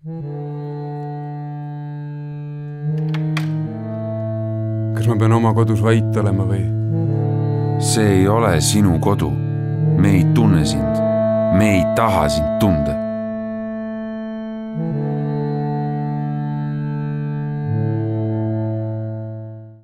kas ma pean oma kodus vait olema või? see ei ole sinu kodu. me ei tunne sind. me ei taha sind tunda